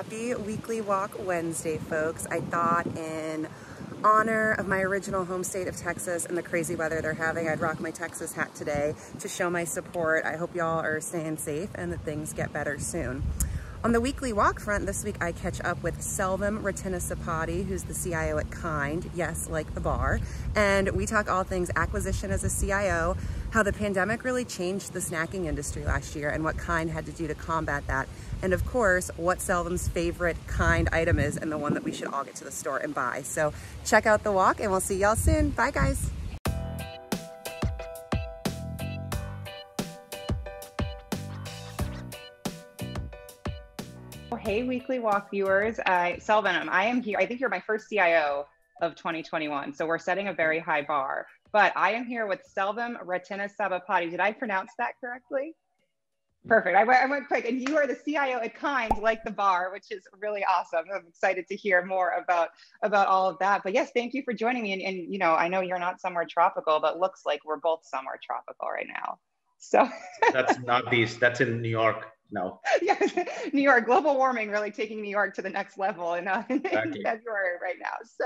Happy Weekly Walk Wednesday, folks. I thought in honor of my original home state of Texas and the crazy weather they're having, I'd rock my Texas hat today to show my support. I hope y'all are staying safe and that things get better soon. On the weekly walk front, this week I catch up with Selvam Ratinasabapati, who's the CIO at Kind, yes, like the bar, and we talk all things acquisition as a CIO, how the pandemic really changed the snacking industry last year and what Kind had to do to combat that, and of course, what Selvam's favorite Kind item is and the one that we should all get to the store and buy. So check out the walk and we'll see y'all soon. Bye guys. Hey, Weekly Walk viewers. Uh, Selvam, I am here. I think you're my first CIO of 2021. So we're setting a very high bar. But I am here with Selvam Ratinasabapati. Did I pronounce that correctly? Perfect. I went, I went quick. And you are the CIO at Kind, like the bar, which is really awesome. I'm excited to hear more about about all of that. But yes, thank you for joining me. And, and you know, I know you're not somewhere tropical, but looks like we're both somewhere tropical right now. So that's not these. That's in New York no. yeah, New York, global warming really taking New York to the next level in, uh, exactly. in February right now. So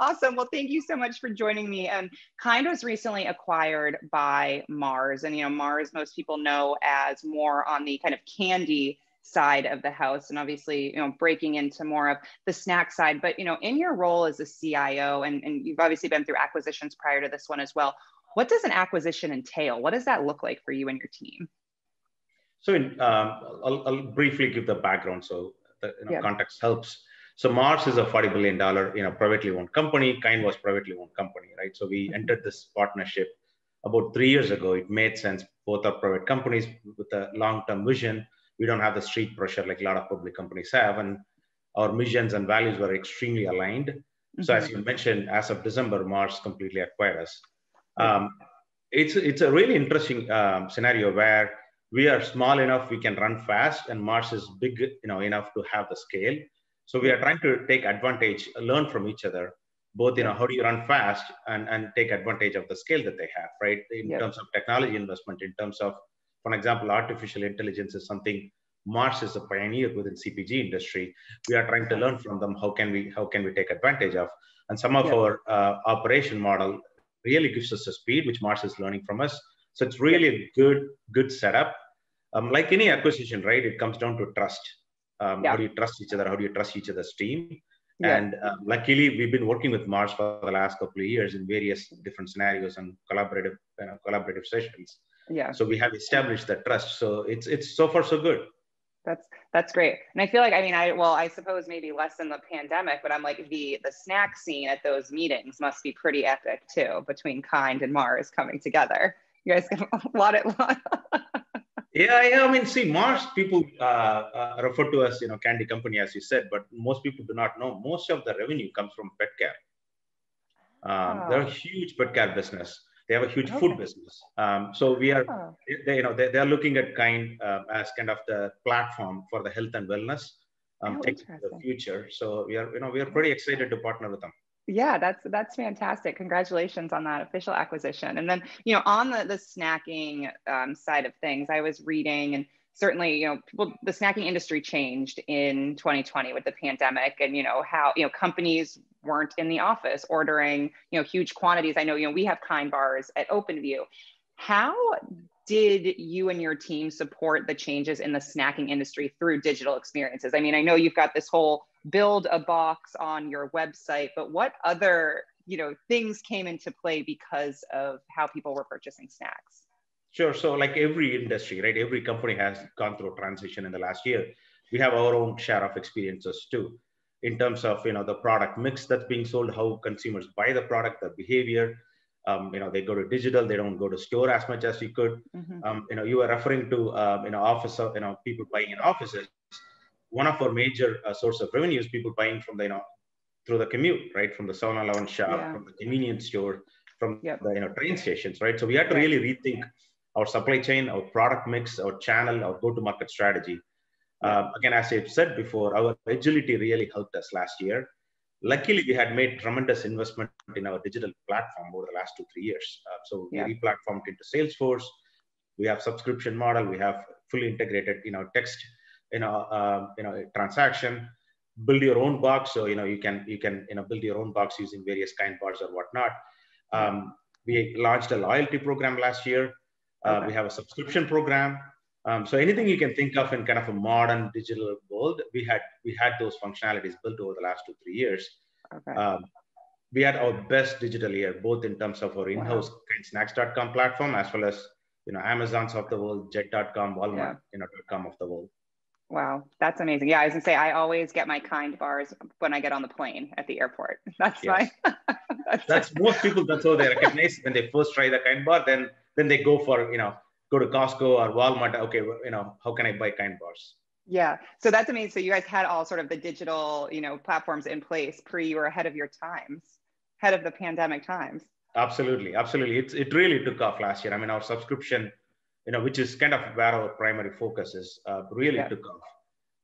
awesome. Well, thank you so much for joining me. And Kind was recently acquired by Mars. And, you know, Mars, most people know as more on the kind of candy side of the house and obviously you know breaking into more of the snack side but you know in your role as a cio and, and you've obviously been through acquisitions prior to this one as well what does an acquisition entail what does that look like for you and your team so in, um, I'll, I'll, briefly give the background so the you know, yeah. context helps. So Mars is a $40 billion you know, privately owned company. Kind was privately owned company, right? So we entered this partnership about three years ago. It made sense. Both are private companies with a long-term vision. We don't have the street pressure like a lot of public companies have. And our missions and values were extremely aligned. Mm-hmm. So as you mentioned, as of December, Mars completely acquired us. Um, it's, it's a really interesting um, scenario where we are small enough we can run fast and mars is big you know enough to have the scale. So we are trying to take advantage learn from each other both you know how do you run fast and, and take advantage of the scale that they have right? In terms of technology investment in terms of for example artificial intelligence is something mars is a pioneer within cpg industry. We are trying to learn from them how can we how can we take advantage of. And some of our uh, operation model really gives us a speed which mars is learning from us so it's really a good, good setup. Um, like any acquisition, right? It comes down to trust. Um, yeah. How do you trust each other? How do you trust each other's team? Yeah. And um, luckily, we've been working with Mars for the last couple of years in various different scenarios and collaborative uh, collaborative sessions. Yeah. So we have established that trust. So it's it's so far so good. That's that's great. And I feel like I mean I well I suppose maybe less in the pandemic, but I'm like the the snack scene at those meetings must be pretty epic too between Kind and Mars coming together you guys can lot it. yeah, yeah. I mean, see, Mars people uh, uh, refer to us, you know candy company, as you said, but most people do not know. Most of the revenue comes from pet care. Um, oh. They're a huge pet care business. They have a huge okay. food business. Um, so we are, oh. they, you know, they, they are looking at kind uh, as kind of the platform for the health and wellness um, oh, the future. So we are, you know, we are pretty excited to partner with them yeah that's that's fantastic. Congratulations on that official acquisition. And then you know on the, the snacking um, side of things i was reading and certainly you know people the snacking industry changed in 2020 with the pandemic and you know how you know companies weren't in the office ordering you know huge quantities. I know you know we have kind bars at openview. How did you and your team support the changes in the snacking industry through digital experiences? I mean i know you've got this whole build a box on your website, but what other you know things came into play because of how people were purchasing snacks? Sure. So like every industry, right? Every company has gone through a transition in the last year. We have our own share of experiences too, in terms of you know the product mix that's being sold, how consumers buy the product, the behavior. Um, you know, they go to digital, they don't go to store as much as you could. Mm-hmm. Um, you know, you were referring to um, you know office of you know people buying in offices one of our major uh, source of revenue is people buying from the you know through the commute, right? From the 7-Eleven shop, yeah. from the convenience store, from yep. the you know train stations, right? So we had to really rethink our supply chain, our product mix, our channel, our go-to-market strategy. Uh, again, as I've said before, our agility really helped us last year. Luckily, we had made tremendous investment in our digital platform over the last two, three years. Uh, so yeah. we replatformed into Salesforce. We have subscription model. We have fully integrated, you know, text you know, uh, you know, transaction. Build your own box, so you know you can you can you know build your own box using various kind bars or whatnot. Um, we launched a loyalty program last year. Uh, okay. We have a subscription program. Um, so anything you can think of in kind of a modern digital world, we had we had those functionalities built over the last two three years. Okay. Um, we had our best digital year, both in terms of our in-house wow. snacks.com platform as well as you know Amazon's of the world, Jet.com, Walmart, yeah. you know, .com of the world. Wow, that's amazing. Yeah, I was gonna say I always get my kind bars when I get on the plane at the airport. That's yes. my. that's, that's most people. That's how they recognize when they first try the kind bar. Then then they go for you know go to Costco or Walmart. Okay, you know how can I buy kind bars? Yeah, so that's amazing. So you guys had all sort of the digital you know platforms in place pre. You were ahead of your times, ahead of the pandemic times. Absolutely, absolutely. It's it really took off last year. I mean, our subscription you know, which is kind of where our primary focus is, uh, really yeah. took off.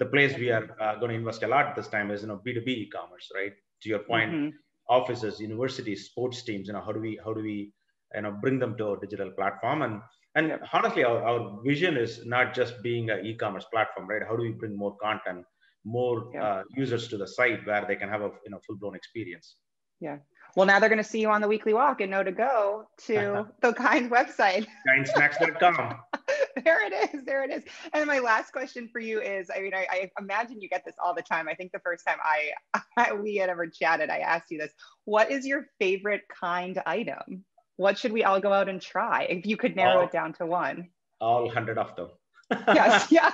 The place we are uh, going to invest a lot this time is, you know, B2B e-commerce, right? To your point, mm-hmm. offices, universities, sports teams, you know, how do we, how do we, you know, bring them to our digital platform? And, and yeah. honestly, our, our vision is not just being an e-commerce platform, right? How do we bring more content, more yeah. uh, users to the site where they can have a, you know, full-blown experience? Yeah. Well, now they're going to see you on the weekly walk and know to go to the Kind website. Kindsnacks.com. there it is. There it is. And my last question for you is I mean, I, I, imagine you get this all the time. I think the first time I, I we had ever chatted, I asked you this. What is your favorite kind item? What should we all go out and try if you could narrow all, it down to one? All 100 of them. yes. Yeah.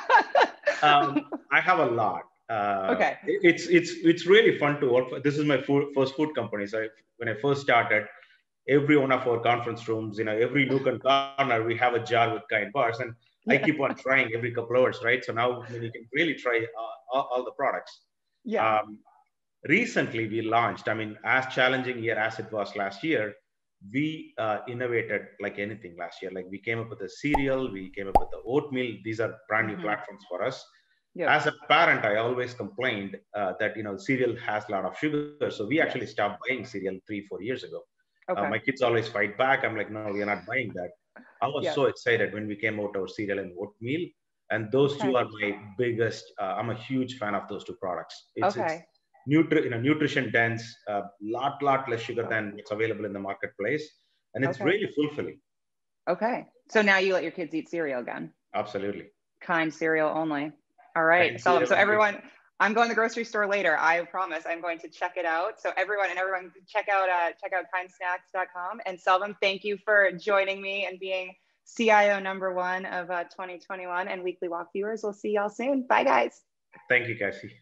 um, I have a lot. Uh, okay. It's it's it's really fun to work. For. This is my food, first food company. So when I first started, every one of our conference rooms, you know, every nook and corner, we have a jar with kind bars, and. I keep on trying every couple of hours, right? So now I mean, you can really try uh, all, all, the products. Yeah. Um, recently, we launched. I mean, as challenging year as it was last year, we uh, innovated like anything last year. Like we came up with a cereal, we came up with the oatmeal. These are brand new mm-hmm. platforms for us yeah. as a parent i always complained uh, that you know cereal has a lot of sugar so we actually stopped buying cereal three four years ago uh, okay. uh, my kids always fight back i'm like no we're not buying that i was yeah. so excited when we came out our cereal and oatmeal and those okay. two are my biggest uh, i'm a huge fan of those two products it's, okay. it's nutri- you know, nutrition dense a uh, lot lot less sugar than what's available in the marketplace and it's okay. really fulfilling okay so now you let your kids eat cereal again absolutely kind cereal only all right. So, so everyone, I'm going to the grocery store later. I promise I'm going to check it out. So everyone and everyone check out uh, check out kindsnacks.com and Selvam, thank you for joining me and being CIO number one of uh, 2021 and weekly walk viewers. We'll see y'all soon. Bye guys. Thank you, Cassie.